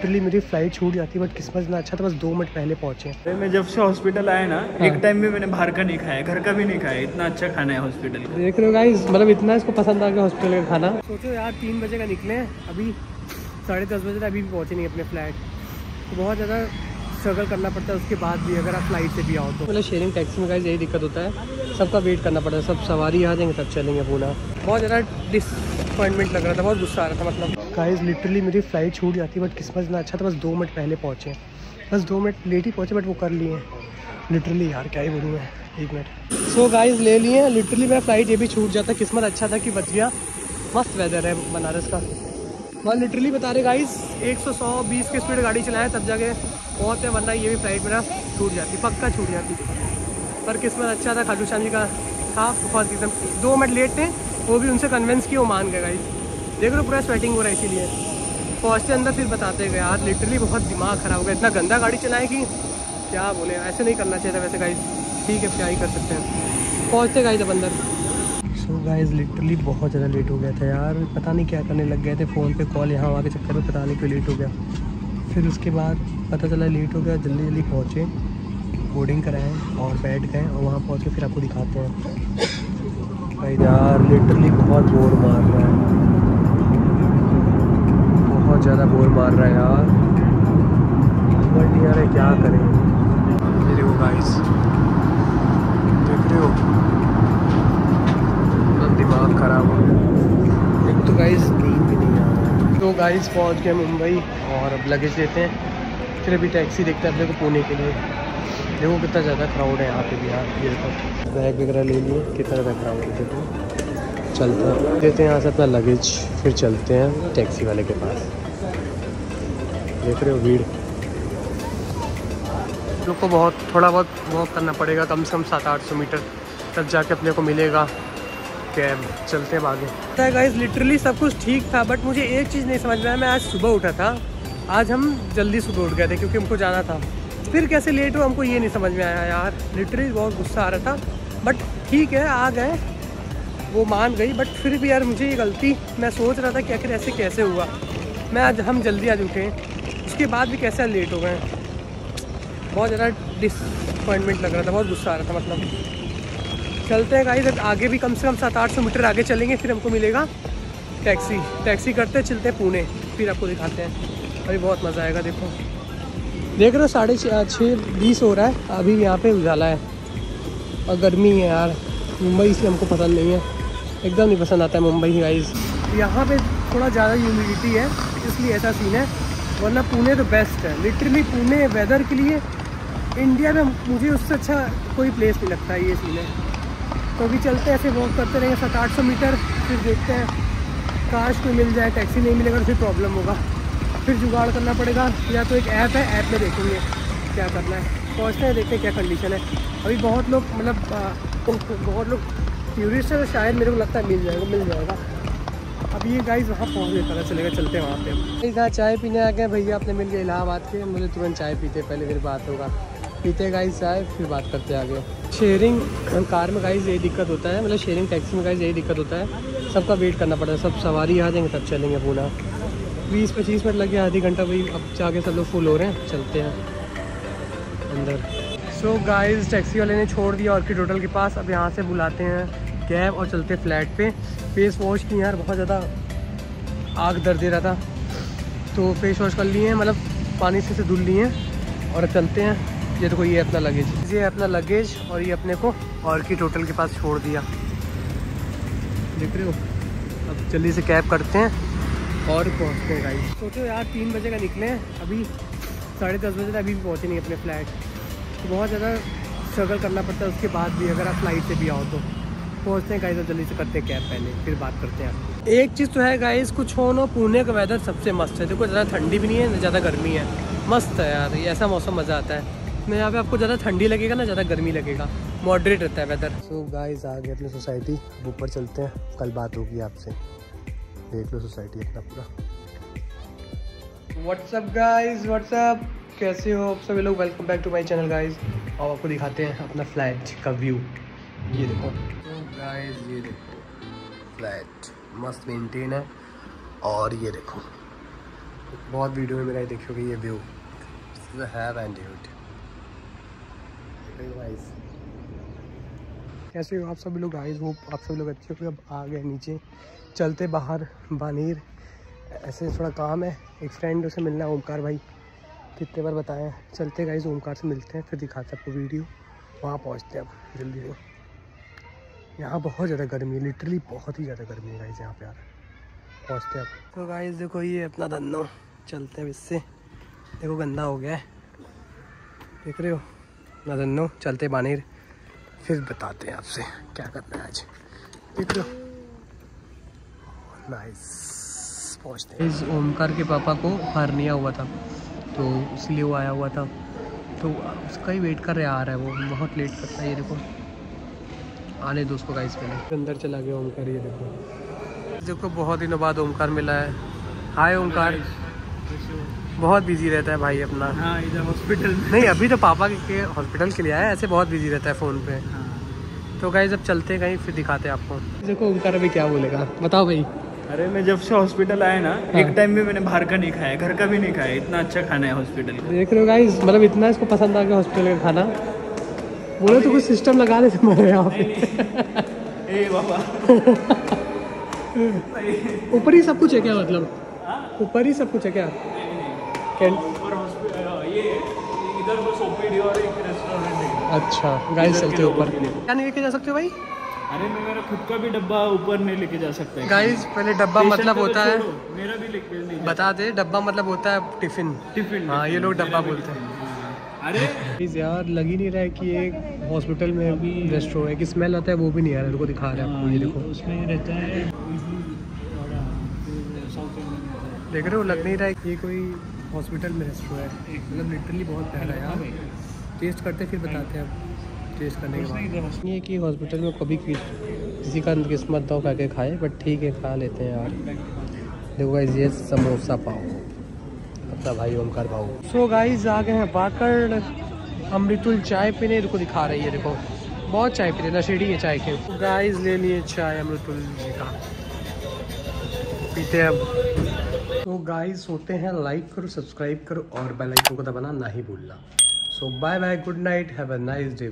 Literally मेरी flight छूट जाती बट किस्मत इतना अच्छा था बस दो मिनट पहले पहुँचे। मैं जब से हॉस्पिटल आया ना हाँ। एक टाइम भी मैंने बाहर का नहीं खाया घर का भी नहीं खाया इतना अच्छा खाना है हॉस्पिटल का। देख रहे हो गाइस मतलब इतना इसको पसंद आ गया हॉस्पिटल का खाना। सोचो यार तीन बजे का निकले अभी साढ़े दस बजे तक अभी भी पहुँचे नहीं अपने फ़्लाइट तो बहुत ज़्यादा स्ट्रगल करना पड़ता है उसके बाद भी अगर आप फ़्लाइट से भी आओ तो। मतलब शेयरिंग टैक्सी में गाइज़ यही दिक्कत होता है सबका वेट करना पड़ता है सब सवारी आ जाएँगे तब चलेंगे पूना बहुत ज़्यादा डिसअपॉइंटमेंट लग रहा था, बहुत गुस्सा आ रहा था मतलब। गाइस लिटरली मेरी फ़्लाइट छूट जाती बट किस्मत इतना अच्छा था, बस दो मिनट पहले पहुँचे। बस दो मिनट लेट ही पहुँचे बट वो कर लिए। लिटरली यार, क्या ही बोलूँ मैं, एक मिनट। सो गाइस ले लिए लिटरली मेरा फ़्लाइट ये भी छूट जाता किस्मत अच्छा था कि बच गया। मस्त वेदर है बनारस का। वहाँ लिटरली बता रहे गाइस 100 100 20 की स्पीड गाड़ी चलाएँ तब जाके पहुँचते वरना ये भी फ़्लाइट मेरा छूट जाती, पक्का छूट जाती। पर किस्मत अच्छा था, खाटू श्याम जी का था बहुत एकदम। दो मिनट लेट थे वो भी उनसे कन्विंस किया, वो मान गए गाइस देख हो, पूरा स्वेटिंग हो रहा है इसीलिए. पहुँचते अंदर फिर बताते गए यार लिटरली बहुत दिमाग ख़राब हो गया, इतना गंदा गाड़ी चलाए कि क्या बोले, ऐसे नहीं करना चाहिए था वैसे गाइस ठीक है, क्या ही कर सकते हैं. पहुँचते गाइस अब अंदर. सो गाइस लिटरली बहुत ज़्यादा लेट हो गया था यार. पता नहीं क्या करने लग गए थे फ़ोन पे कॉल यहाँ वहाँ के चक्कर में, पता नहीं क्यों लेट हो गया. फिर उसके बाद पता चला लेट हो गया, जल्दी जल्दी पहुँचे बोर्डिंग कराएँ और बैठ गए और वहाँ पहुँच के फिर आपको दिखाते हैं. भाई यार लिटरली बहुत बोर मार रहा है। बहुत ज़्यादा बोर मार रहा है यार। आ है क्या करें? ये देखो गाइस देख रहे हो? दिमाग ख़राब हो गया। एक तो गाइस नींद भी नहीं आ रहा है। तो गाइस पहुँच गए मुंबई और अब लगेज देते हैं। फिर अभी टैक्सी देखते हैं अपने को पुणे के लिए। देखो कितना ज़्यादा क्राउड है यहाँ पे भी यार, ये बैग वगैरह ले लिए, कितना ज़्यादा क्राउड है देखो। चलते हैं। देते हैं यहाँ से अपना लगेज फिर चलते हैं टैक्सी वाले के पास। देख रहे हो भीड़। लोग को बहुत, थोड़ा बहुत वॉक करना पड़ेगा, कम से कम सात आठ सौ मीटर तब जाके अपने को मिलेगा। कैब चलते हैं आगे। गाइज़ लिटरली सब कुछ ठीक था बट मुझे एक चीज़ नहीं समझ में आया। मैं आज सुबह उठा था। आज हम जल्दी सुबह उठ गए थे, क्योंकि हमको जाना था। फिर कैसे लेट हुआ, हमको ये नहीं समझ में आया यार। लिटरली बहुत गुस्सा आ रहा था। बट ठीक है, आ गए। वो मान गई बट फिर भी यार मुझे ये गलती, मैं सोच रहा था कि आखिर ऐसे कैसे हुआ। मैं आज, हम जल्दी आज उठे। उसके बाद भी कैसे लेट हो गए। बहुत ज़्यादा डिसअपॉइंटमेंट लग रहा था, बहुत गुस्सा आ रहा था मतलब। चलते हैं गाइस आगे भी कम से कम सात आठ सौ मीटर आगे चलेंगे, फिर हमको मिलेगा टैक्सी टैक्सी करते चलते पुणे। फिर आपको दिखाते हैं। अभी बहुत मज़ा आएगा, देखो। देख रहे हो, साढ़े छः बीस हो रहा है। अभी यहाँ पे उजाला है। और गर्मी है यार। मुंबई से हमको पसंद नहीं है। एकदम नहीं पसंद आता है मुंबई गाइस यहाँ पे थोड़ा ज़्यादा ह्यूमिडिटी है, इसलिए ऐसा सीन है। वरना पुणे तो बेस्ट है। लिटरली पुणे वेदर के लिए इंडिया में मुझे उससे अच्छा कोई प्लेस नहीं लगता है ये सीन है। तो अभी चलते ऐसे वॉक करते रहेंगे सात आठ सौ मीटर फिर देखते हैं। काश कोई मिल जाए टैक्सी नहीं मिलेगा तो फिर प्रॉब्लम होगा। फिर जुगाड़ करना पड़ेगा। या तो एक ऐप है ऐप में देखेंगे क्या करना है। पहुँचते हैं, देखते हैं क्या कंडीशन है। अभी बहुत लोग मतलब बहुत लोग टूरिस्ट है तो शायद मेरे को लगता है मिल जाएगा मिल जाएगा। अब ये गाइस वहाँ पहुँच पहुँचने पता चलेगा, चलते हैं वहाँ पे। यहाँ चाय पीने आ गए भैया, अपने मिल गए इलाहाबाद के। मुझे तुरंत चाय पीते पहले फिर बात होगा। पीते गाइस चाय, फिर बात करते आगे। शेयरिंग कार में गाइस यही दिक्कत होता है। मतलब शेयरिंग टैक्सी में गाइस यही दिक्कत होता है। सबका वेट करना पड़ता है, सब सवारी आ जाएँगे, तब चलेंगे पूरा बीस, पच्चीस मिनट लगे आधी घंटा भाई। अब जाके सब लोग फुल हो रहे हैं, चलते हैं अंदर। सो so गाइस टैक्सी वाले ने छोड़ दिया और की टोटल के पास। अब यहाँ से बुलाते हैं कैब और चलते फ्लैट पे। फेस वॉश की यार, बहुत ज़्यादा आग दर्द दे रहा था। तो फेस वॉश कर लिए हैं मतलब पानी से से धुल लिए हैं और चलते हैं। ये देखो, ये अपना लगेज ये अपना लगेज और ये अपने को और की टोटल के पास छोड़ दिया। देख रहे हो? अब जल्दी से कैब करते हैं। और पहुँचते गाइस सोचो यार, तीन बजे का निकले अभी साढ़े दस बजे तक अभी भी पहुँचे नहीं अपने फ्लैट तो बहुत ज़्यादा स्ट्रगल करना पड़ता है उसके बाद भी, अगर आप फ़्लाइट से भी आओ तो। पहुँचते हैं गाइस और जल्दी से करते कैब पहले, फिर बात करते हैं एक चीज़ तो है गाइस कुछ हो ना, पुणे का वेदर सबसे मस्त है। देखो, ज़्यादा ठंडी भी नहीं है, ना ज़्यादा गर्मी है। मस्त है यार ऐसा मौसम मज़ा आता है। मैं यहाँ पे आपको ज़्यादा ठंडी लगेगा, ना ज़्यादा गर्मी लगेगा। मॉडरेट रहता है वेदर सो गाइस आ गए अपनी सोसाइटी ऊपर चलते हैं। कल बात होगी आपसे। देख लो सोसाइटी अपना पूरा। व्हाट्सअप गाइस व्हाट्सअप कैसे हो आप सभी लोग? Welcome back to my channel guys और आपको दिखाते हैं अपना फ्लैट का व्यू ये देखो। तो गाइस ये देखो। फ्लैट मस्त मेंटेन है। और ये देखो। बहुत वीडियो में मेरा देखोगे ये व्यू हैव एंड कैसे हो आप सभी लोग आइज़ होप आप सभी लोग अच्छे हो। अब आ गए नीचे। चलते बाहर, बानीर। ऐसे थोड़ा काम है। एक फ्रेंड उसे मिलना है ओमकार भाई। कितने बार बताएँ चलते गाइज़ ओमकार से मिलते हैं, फिर दिखाते हैं आपको वीडियो वहाँ पहुँचते हैं अब, जल्दी से। यहाँ बहुत ज़्यादा गर्मी है लिटरली बहुत ही ज़्यादा गर्मी है गाइज़ यहाँ पे यार। पहुँचते हैं अब। तो गाइज़ देखो ये अपना धन्नो चलते हैं इससे। देखो गंदा हो गया है। देख रहे हो? अपना धन्नो चलते बानीर। फिर बताते हैं आपसे क्या करना है आज। देख रहे हो? नाइस पहुँचते इस ओमकार के पापा को हारनिया हुआ था तो इसलिए वो आया हुआ था। तो उसका ही वेट कर रहे आ रहा है वो बहुत लेट करता है ये देखो। आने दो उसको गाइस पहले। अंदर चला गया ओमकार ये देखो। देखो बहुत दिनों बाद ओमकार मिला है। हाय ओमकार। बहुत बिज़ी रहता है भाई अपना। हाँ इधर हॉस्पिटल नहीं अभी तो पापा के हॉस्पिटल के लिए आया ऐसे बहुत बिज़ी रहता है फ़ोन पे। हाँ। तो गाइस जब चलते हैं कहीं फिर दिखाते हैं आपको। देखो ओमकार अभी क्या बोलेगा? बताओ भाई। अरे मैं जब से हॉस्पिटल आया ना हाँ। एक टाइम भी मैंने बाहर का नहीं खाया घर का भी नहीं खाया इतना अच्छा खाना है हॉस्पिटल का। देख रहे हो गाइस मतलब इतना इसको पसंद आ गया हॉस्पिटल का खाना। बोले तो कुछ सिस्टम लगा देते हमारे यहाँ पे। ए बाबा। ऊपर ही सब कुछ है क्या मतलब? ऊपर ही सब कुछ है क्या? कैंट और ये इधर और एक रेस्टोरेंट अच्छा गाइस चलते ऊपर। क्या नहीं लेके जा सकते हो भाई? अरे मैं मेरा खुद का भी डब्बा ऊपर नहीं लेके जा सकता गाइस पहले डब्बा मतलब होता है मेरा भी लेके बता दे डब्बा मतलब होता है टिफ़िन। टिफ़िन हाँ, ये लोग डब्बा बोलते हैं। हाँ। अरे यार लग ही नहीं रहा है कि एक हॉस्पिटल में अभी रेस्टोरेंट है। कि स्मेल आता है वो भी नहीं आ रहा है दिखा रहा है आपको ये देखो। उसमें रहता है। देख रहे हो लग नहीं रहा है कि ये कोई हॉस्पिटल में रेस्टोरेंट है। मतलब लिटरली बहुत प्यारा है यार। टेस्ट करते फिर बताते हैं। अब टेस्ट करने के बाद। ये कि हॉस्पिटल में कभी किसी का किस्मत दो करके खाए बट ठीक है खा लेते हैं यार। देखो गाइस ये समोसा पाओ अपना भाई ओमकार भाऊ। सो गाइस आ गए हैं बाकड़ अमृतुल चाय पीने इनको दिखा रही है देखो। बहुत चाय पी रहे नशेड़ी है चाय के। गाइस ले लिए चाय अमृतुल जी का। पीते हैं अब। तो गाइस होते हैं लाइक करो सब्सक्राइब करो और बेल आइकन को दबाना ना ही भूलना। So bye bye good night have a nice day